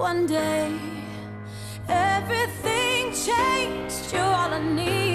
One day, everything changed. You're all I need.